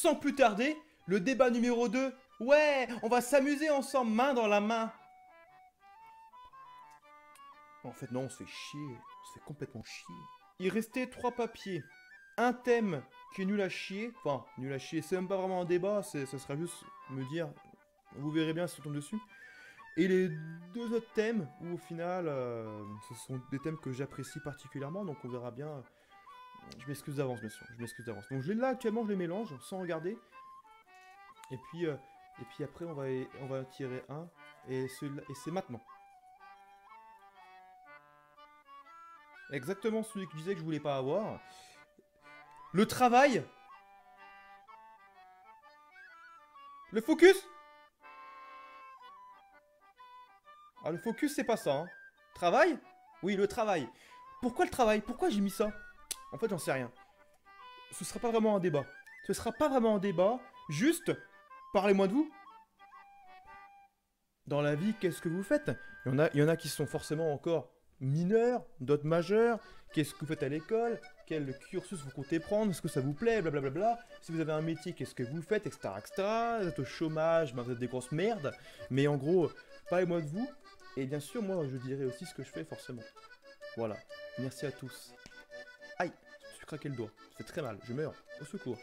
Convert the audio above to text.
sans plus tarder, le débat numéro 2. Ouais, on va s'amuser ensemble, main dans la main. En fait, non, on se fait chier. Fait complètement chier. Il restait trois papiers. Un thème qui est nul à chier. Enfin, nul à chier. C'est même pas vraiment un débat. Ça sera juste me dire. Vous verrez bien si on tombe dessus. Et les deux autres thèmes, où au final, euh, ce sont des thèmes que j'apprécie particulièrement. Donc on verra bien. Je m'excuse d'avance, bien sûr. Je m'excuse d'avance. Donc je là actuellement, je les mélange sans regarder. Et puis, euh, et puis après, on va, on va tirer un. Et, et c'est maintenant. Exactement celui que je disais que je voulais pas avoir. Le travail. Le focus Ah, le focus, c'est pas ça. Hein. Travail? Oui, le travail. Pourquoi le travail? Pourquoi j'ai mis ça? En fait, j'en sais rien. Ce sera pas vraiment un débat. Ce sera pas vraiment un débat. Juste, parlez-moi de vous. Dans la vie, qu'est-ce que vous faites? Il y, en a, il y en a qui sont forcément encore mineurs, d'autres majeurs, qu'est-ce que vous faites à l'école, quel cursus vous comptez prendre, est-ce que ça vous plaît, blablabla. Si vous avez un métier, qu'est-ce que vous faites, etc. etc. Vous êtes au chômage, ben, vous êtes des grosses merdes. Mais en gros, parlez-moi de vous. Et bien sûr, moi, je dirai aussi ce que je fais, forcément. Voilà. Merci à tous. Craqué le doigt. Fait très mal, je meurs. Au secours.